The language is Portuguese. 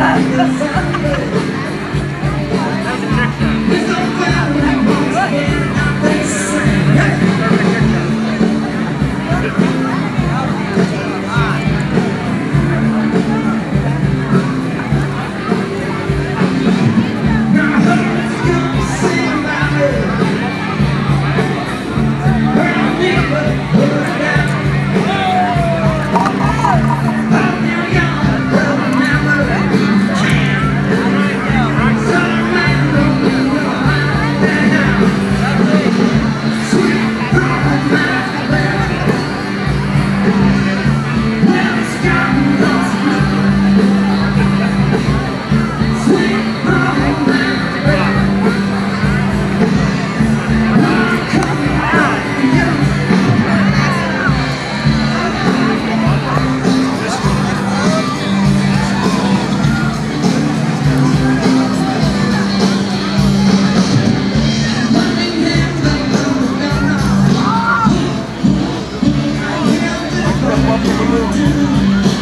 Obrigada. I'm gonna do